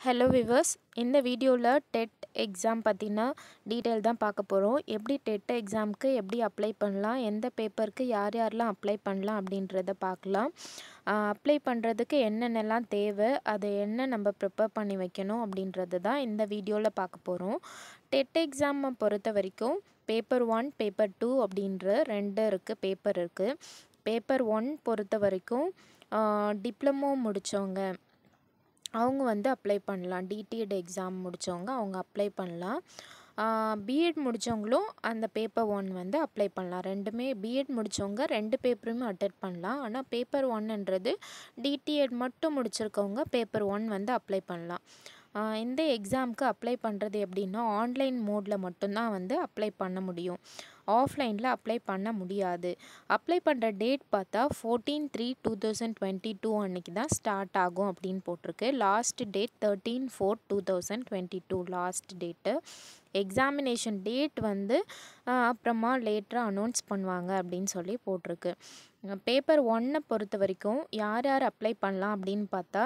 Hello viewers இந்த வீடியோவில் TET exam பற்றின டீட்டெயில் தான் பார்க்க போகிறோம் எப்படி டெட் எக்ஸாமுக்கு எப்படி அப்ளை பண்ணலாம்? எந்த பேப்பருக்கு யார் யாரெலாம் அப்ளை பண்ணலாம்? அப்படின்றத பார்க்கலாம். அப்ளை பண்ணுறதுக்கு என்னென்னலாம் தேவை? அதை என்ன நம்ம ப்ரிப்பேர் பண்ணி வைக்கணும்? அப்படின்றது தான் இந்த வீடியோவில் பார்க்க போகிறோம் டெட் எக்ஸாமை பொறுத்த வரைக்கும் பேப்பர் ஒன் பேப்பர் டூ அப்படின்ற ரெண்டு இருக்குது பேப்பர் இருக்குது பேப்பர் ஒன் பொறுத்த வரைக்கும் டிப்ளமோ முடித்தவங்க அவங்க வந்து அப்ளை பண்ணலாம். டிடிஎட் எக்ஸாம் முடித்தவங்க அவங்க அப்ளை பண்ணலாம். பிஎட் முடித்தவங்களும் அந்த பேப்பர் ஒன் வந்து அப்ளை பண்ணலாம். ரெண்டுமே பிஎட் முடித்தவங்க ரெண்டு பேப்பருமே அட்டெண்ட் பண்ணலாம். ஆனால் பேப்பர் ஒன்னுன்றது டிடிஎட் மட்டும் முடிச்சிருக்கவங்க பேப்பர் ஒன் வந்து அப்ளை பண்ணலாம். இந்த எக்ஸாமுக்கு அப்ளை பண்ணுறது எப்படின்னா ஆன்லைன் மோடில் மட்டும்தான் வந்து அப்ளை பண்ண முடியும். ஆஃப்லைனில் அப்ளை பண்ண முடியாது. அப்ளை பண்ணுற டேட் பார்த்தா fourteen three two thousand twenty two அன்றைக்கி தான் ஸ்டார்ட் ஆகும் அப்படின்னு போட்டிருக்கு. Last date thirteen four two thousand twenty two last date examination date வந்து அப்புறமா லேட்டராக அனௌன்ஸ் பண்ணுவாங்க அப்படின்னு சொல்லி போட்டிருக்கு. பேப்பர் ஒன்னை பொறுத்த வரைக்கும் யார் யார் அப்ளை பண்ணலாம் அப்படின்னு பார்த்தா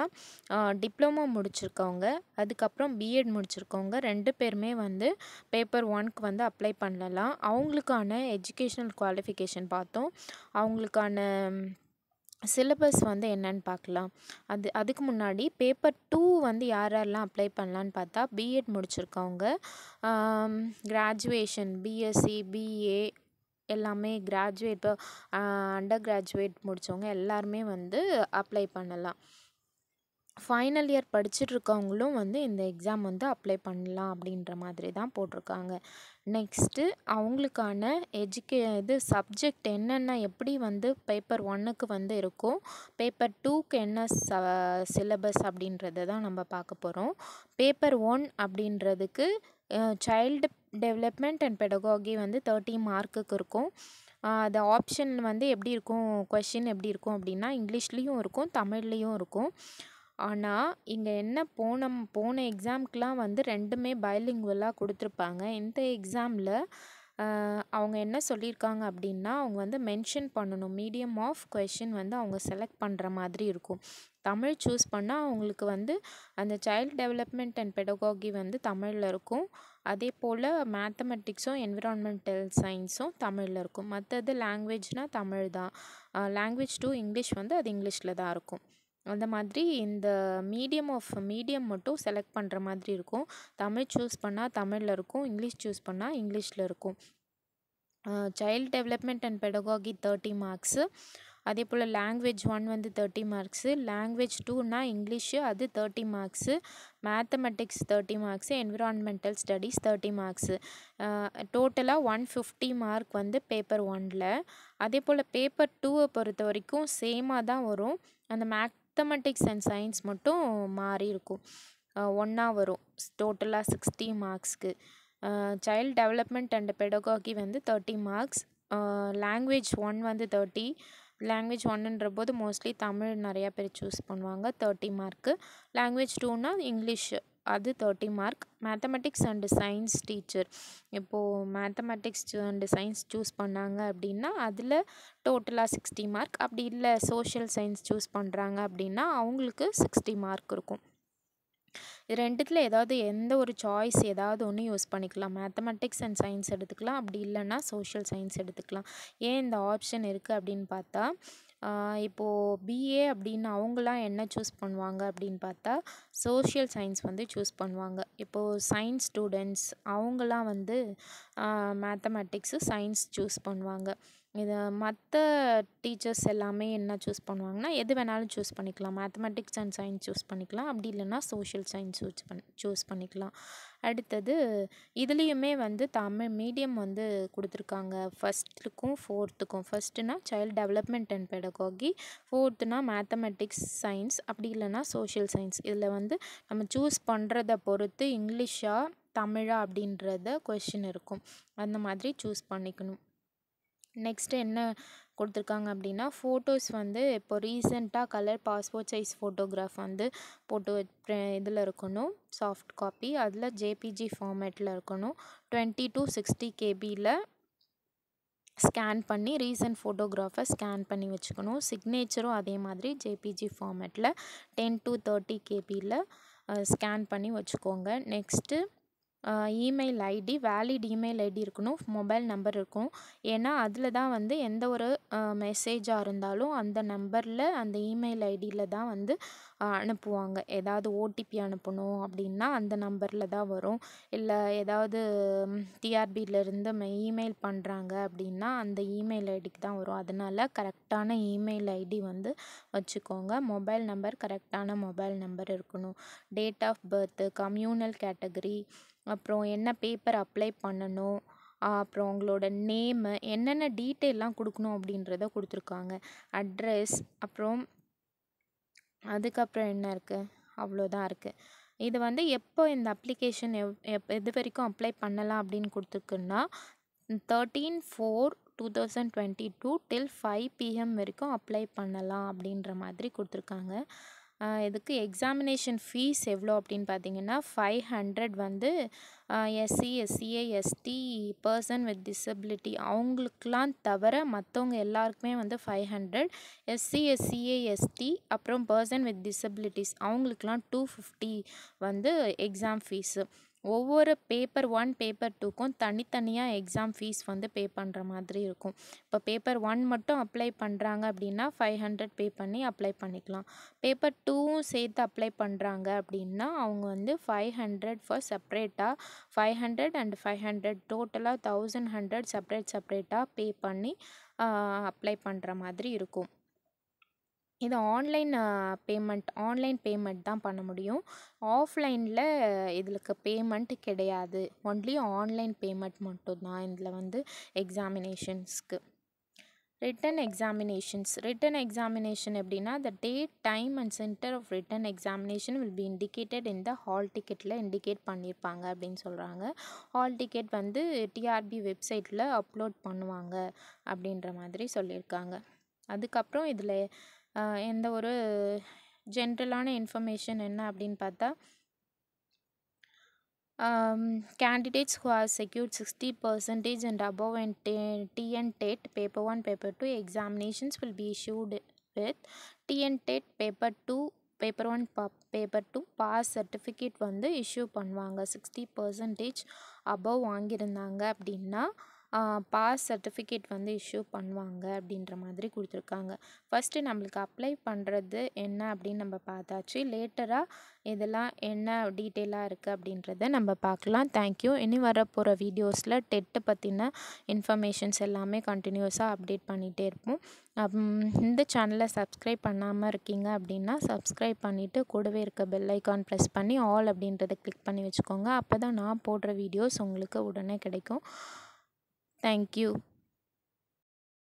டிப்ளமோ முடிச்சிருக்கவங்க அதுக்கப்புறம் பிஎட் முடிச்சிருக்கவங்க ரெண்டு பேருமே வந்து பேப்பர் ஒன்க்கு வந்து அப்ளை பண்ணலாம். அவங்களுக்கான எஜுகேஷ்னல் குவாலிஃபிகேஷன் பார்த்தோம். அவங்களுக்கான சிலபஸ் வந்து என்னன்னு பார்க்கலாம். அது அதுக்கு முன்னாடி பேப்பர் டூ வந்து யார் யாரெல்லாம் அப்ளை பண்ணலான்னு பார்த்தா பிஎட் முடிச்சிருக்கவங்க கிராஜுவேஷன் பிஎஸ்சி பிஏ எல்லாமே கிராஜுவேட் இப்போ அண்டர் கிராஜுவேட் முடித்தவங்க எல்லாருமே வந்து அப்ளை பண்ணலாம். ஃபைனல் இயர் படிச்சுட்டு இருக்கவங்களும் வந்து இந்த எக்ஸாம் வந்து அப்ளை பண்ணலாம் அப்படின்ற மாதிரி தான் போட்டிருக்காங்க. நெக்ஸ்ட்டு அவங்களுக்கான எஜுகே இது சப்ஜெக்ட் என்னென்ன எப்படி வந்து பேப்பர் ஒன்னுக்கு வந்து இருக்கும் பேப்பர் டூக்கு என்ன ச சிலபஸ் அப்படின்றத தான் நம்ம பார்க்க போகிறோம் பேப்பர் ஒன் அப்படின்றதுக்கு சைல்டு டெவலப்மெண்ட் அண்ட் பெடகாகி வந்து தேர்ட்டி மார்க்குக்கு இருக்கும். அது ஆப்ஷன் வந்து எப்படி இருக்கும்? கொஷின் எப்படி இருக்கும் அப்படின்னா இங்கிலீஷ்லேயும் இருக்கும் தமிழ்லேயும் இருக்கும். ஆனால் இங்கே என்ன போன போன எக்ஸாம்க்கெலாம் வந்து ரெண்டுமே பைலிங்குவலாக கொடுத்துருப்பாங்க. இந்த எக்ஸாமில் அவங்க என்ன சொல்லியிருக்காங்க அப்படின்னா அவங்க வந்து மென்ஷன் பண்ணணும். மீடியம் ஆஃப் கொஷின் வந்து அவங்க செலக்ட் பண்ணுற மாதிரி இருக்கும். தமிழ் சூஸ் பண்ணால் அவங்களுக்கு வந்து அந்த சைல்டு டெவலப்மெண்ட் அண்ட் பெடகாகி வந்து தமிழில் இருக்கும். அதே போல் மேத்தமெட்டிக்ஸும் என்விரான்மெண்டல் சயின்ஸும் தமிழில் இருக்கும். மற்றது லாங்குவேஜ்னால் தமிழ் தான் லாங்குவேஜ் டூ இங்கிலீஷ் வந்து அது இங்கிலீஷில் தான் இருக்கும். அந்த மாதிரி இந்த மீடியம் ஆஃப் மீடியம் மட்டும் செலக்ட் பண்ணுற மாதிரி இருக்கும். தமிழ் சூஸ் பண்ணால் தமிழில் இருக்கும் இங்கிலீஷ் சூஸ் பண்ணால் இங்கிலீஷில் இருக்கும். Child development and pedagogy thirty marks அதே போல் லாங்குவேஜ் ஒன் வந்து தேர்ட்டி மார்க்ஸு லாங்குவேஜ் டூனா இங்கிலீஷு அது thirty marks mathematics thirty marks environmental studies thirty marks டோட்டலாக ஒன் ஃபிஃப்டி மார்க் வந்து பேப்பர் ஒனில் அதே போல் பேப்பர் டூவை பொறுத்த வரைக்கும் சேமாக தான் வரும். அந்த மேக் மேத்தமெட்டிக்ஸ் அண்ட் சயின்ஸ் மட்டும் மாறி இருக்கும். ஒன்றா வரும். டோட்டலாக சிக்ஸ்டி மார்க்ஸ்க்கு சைல்டு டெவலப்மெண்ட் அண்ட் பெடகாகி வந்து தேர்ட்டி மார்க்ஸ் லாங்குவேஜ் ஒன் வந்து தேர்ட்டி லாங்குவேஜ் ஒன்னுன்ற போது மோஸ்ட்லி தமிழ் நிறையா பேர் சூஸ் பண்ணுவாங்க. தேர்ட்டி மார்க்கு லாங்குவேஜ் டூனால் இங்கிலீஷ். அது thirty mark mathematics and science teacher இப்போது மேத்தமெட்டிக்ஸ் அண்டு சயின்ஸ் சூஸ் பண்ணாங்க அப்படின்னா அதில் டோட்டலாக சிக்ஸ்டி மார்க் அப்படி இல்லை சோஷியல் சயின்ஸ் சூஸ் பண்ணுறாங்க அப்படின்னா அவங்களுக்கு சிக்ஸ்டி மார்க் இருக்கும். இது ரெண்டுத்தில் ஏதாவது எந்த ஒரு சாய்ஸ் ஏதாவது ஒன்று யூஸ் பண்ணிக்கலாம். மேத்தமெட்டிக்ஸ் அண்ட் சயின்ஸ் எடுத்துக்கலாம். அப்படி இல்லைன்னா சோஷியல் சயின்ஸ் எடுத்துக்கலாம். ஏன் இந்த ஆப்ஷன் இருக்குது அப்படின்னு பார்த்தா இப்போது பிஏ அப்படின்னு அவங்களாம் என்ன சூஸ் பண்ணுவாங்க அப்படின்னு பார்த்தா சோஷியல் சயின்ஸ் வந்து சூஸ் பண்ணுவாங்க. இப்போது சயின்ஸ் ஸ்டூடெண்ட்ஸ் அவங்களாம் வந்து மேத்தமெட்டிக்ஸு சயின்ஸ் சூஸ் பண்ணுவாங்க. இதை மற்ற டீச்சர்ஸ் எல்லாமே என்ன சூஸ் பண்ணுவாங்கன்னா எது வேணாலும் சூஸ் பண்ணிக்கலாம். மேத்தமெட்டிக்ஸ் அண்ட் சயின்ஸ் சூஸ் பண்ணிக்கலாம். அப்படி இல்லைன்னா சோஷியல் சயின்ஸ் சூஸ் பண் சூஸ் பண்ணிக்கலாம். அடுத்தது இதுலேயுமே வந்து தமிழ் மீடியம் வந்து கொடுத்துருக்காங்க. ஃபஸ்ட்டுக்கும் ஃபோர்த்துக்கும் ஃபஸ்ட்டுனா சைல்டு டெவலப்மெண்ட் அண்ட் பெடகாகி ஃபோர்த்துனா மேத்தமெட்டிக்ஸ் சயின்ஸ் அப்படி இல்லைன்னா சோஷியல் சயின்ஸ் இதில் வந்து நம்ம சூஸ் பண்ணுறத பொறுத்து இங்கிலீஷா தமிழா அப்படின்றத கொஷின் இருக்கும். அந்த மாதிரி சூஸ் பண்ணிக்கணும். நெக்ஸ்ட்டு என்ன கொடுத்துருக்காங்க அப்படின்னா ஃபோட்டோஸ் வந்து இப்போ ரீசெண்டாக கலர் பாஸ்போர்ட் சைஸ் ஃபோட்டோகிராஃப் வந்து போட்டு இதில் இருக்கணும் சாஃப்ட் காப்பி. அதில் ஜேபிஜி ஃபார்மேட்டில் இருக்கணும். டுவெண்ட்டி டூ சிக்ஸ்டி கேபியில் ஸ்கேன் பண்ணி ரீசன்ட் ஃபோட்டோகிராஃபை ஸ்கேன் பண்ணி வச்சுக்கணும். சிக்னேச்சரும் அதே மாதிரி ஜேபிஜி ஃபார்மேட்டில் டென் டு தேர்ட்டி கேபியில் ஸ்கேன் பண்ணி வச்சுக்கோங்க. Next email ID valid email ID இருக்கணும் மொபைல் நம்பர் இருக்கும். ஏன்னா அதில் தான் வந்து எந்த ஒரு மெசேஜாக இருந்தாலும் அந்த நம்பரில் அந்த இமெயில் ஐடியில் தான் வந்து அனுப்புவாங்க. ஏதாவது ஓடிபி அனுப்பணும் அப்படின்னா அந்த நம்பரில் தான் வரும். இல்லை ஏதாவது டிஆர்பியிலேருந்து இமெயில் பண்ணுறாங்க அப்படின்னா அந்த இமெயில் ஐடிக்கு தான் வரும். அதனால் கரெக்டான இமெயில் ஐடி வந்து வச்சுக்கோங்க. மொபைல் நம்பர் கரெக்டான மொபைல் நம்பர் இருக்கணும். Date of birth communal category அப்புறம் என்ன பேப்பர் அப்ளை பண்ணணும் அப்புறம் உங்களோட நேமு என்னென்ன டீட்டெயிலாம் கொடுக்கணும் அப்படின்றத கொடுத்துருக்காங்க. அட்ரஸ் அப்புறம் அதுக்கப்புறம் என்ன இருக்குது அவ்வளோதான் இருக்குது இது வந்து எப்போ இந்த அப்ளிகேஷன் எவ் எப் எது வரைக்கும் அப்ளை பண்ணலாம் அப்படின்னு கொடுத்துருக்குன்னா thirteen four two thousand twenty two till five PM வரைக்கும் அப்ளை பண்ணலாம் அப்படின்ற மாதிரி கொடுத்துருக்காங்க. இதுக்கு எக்ஸாமினேஷன் ஃபீஸ் எவ்வளோ அப்படின்னு பார்த்தீங்கன்னா ஃபைவ் ஹண்ட்ரட் வந்து SC SCA ST person with disability அவங்களுக்கெலாம் தவிர மற்றவங்க எல்லாருக்குமே வந்து five hundred SC SCA ST அப்புறம் பர்சன் வித் டிசபிலிட்டிஸ் அவங்களுக்கெலாம் டூ ஃபிஃப்டி வந்து எக்ஸாம் ஃபீஸு ஒவ்வொரு பேப்பர் ஒன் பேப்பர் டூக்கும் தனித்தனியாக எக்ஸாம் ஃபீஸ் வந்து பே பண்ணுற மாதிரி இருக்கும். இப்போ பேப்பர் ஒன் மட்டும் அப்ளை பண்ணுறாங்க அப்படின்னா ஃபைவ் ஹண்ட்ரட் பே பண்ணி அப்ளை பண்ணிக்கலாம். பேப்பர் டூவும் சேர்த்து அப்ளை பண்ணுறாங்க அப்படின்னா அவங்க வந்து five hundred for செப்ரேட்டாக five hundred and five hundred டோட்டலாக தௌசண்ட் ஹண்ட்ரட் செப்ரேட் செப்ரேட்டாக பே பண்ணி அப்ளை பண்ணுற மாதிரி இருக்கும். இது ஆன்லைன் பேமெண்ட் ஆன்லைன் பேமெண்ட் தான் பண்ண முடியும். ஆஃப்லைனில் இதுக்கு பேமெண்ட் கிடையாது. ஒன்லி ஆன்லைன் பேமெண்ட் மட்டும்தான் இதில் வந்து எக்ஸாமினேஷன்ஸ்க்கு. Written examinations. ரிட்டன் எக்ஸாமினேஷன் எப்படின்னா the date time and centre of written examination will be indicated இந்த ஹால் டிக்கெட்டில் இண்டிகேட் பண்ணியிருப்பாங்க அப்படின்னு சொல்கிறாங்க ஹால் டிக்கெட் வந்து டிஆர்பி வெப்சைட்டில் அப்லோட் பண்ணுவாங்க அப்படின்ற மாதிரி சொல்லியிருக்காங்க அதுக்கப்புறம் இதில் எந்த ஒரு ஜென்ரலான இன்ஃபர்மேஷன் என்ன அப்படின்னு பார்த்தா candidates who are secured sixty percentage and above and the TN TET paper one paper two examinations will be issued with TN TET paper two paper one ப பேப்பர் டூ பாஸ் சர்டிஃபிகேட் வந்து issue பண்ணுவாங்க sixty percentage above வாங்கியிருந்தாங்க அப்படின்னா pass certificate வந்து issue பண்ணுவாங்க அப்படின்ற மாதிரி கொடுத்துருக்காங்க. ஃபஸ்ட்டு நம்மளுக்கு அப்ளை பண்ணுறது என்ன அப்படின்னு நம்ம பார்த்தாச்சு. லேட்டராக இதெல்லாம் என்ன டீட்டெயிலாக இருக்குது அப்படின்றத நம்ம பார்க்கலாம். தேங்க்யூ இனி வரப்போகிற வீடியோஸில் டெட்டு பற்றின இன்ஃபர்மேஷன்ஸ் எல்லாமே கண்டினியூஸாக அப்டேட் பண்ணிகிட்டே இருப்போம். இந்த சேனலை சப்ஸ்கிரைப் பண்ணாமல் இருக்கீங்க அப்படின்னா சப்ஸ்கிரைப் பண்ணிவிட்டு கூடவே இருக்க பெல் ஐக்கான் ப்ரெஸ் பண்ணி ஆல் அப்படின்றத கிளிக் பண்ணி வச்சுக்கோங்க. அப்போ தான் நான் போடுற வீடியோஸ் உங்களுக்கு உடனே கிடைக்கும். Thank you.